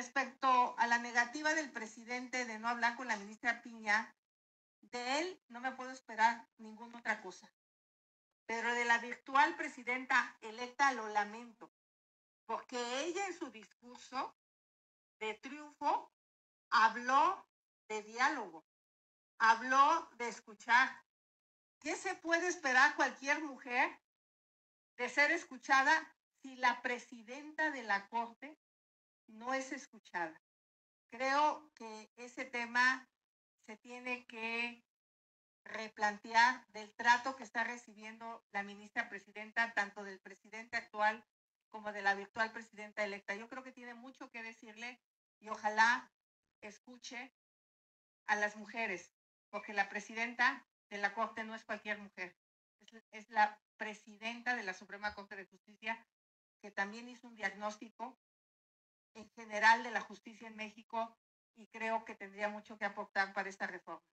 respecto a la negativa del presidente de no hablar con la ministra Piña, de él no me puedo esperar ninguna otra cosa. Pero de la virtual presidenta electa lo lamento, porque ella en su discurso de triunfo habló de diálogo, habló de escuchar. ¿Qué se puede esperar cualquier mujer de ser escuchada si la presidenta de la Corte no es escuchada? Creo que ese tema se tiene que replantear del trato que está recibiendo la ministra presidenta, tanto del presidente actual como de la virtual presidenta electa. Yo creo que tiene mucho que decirle y ojalá escuche a las mujeres, porque la presidenta de la Corte no es cualquier mujer, es, la presidenta de la Suprema Corte de Justicia, que también hizo un diagnóstico general de la justicia en México y creo que tendría mucho que aportar para esta reforma.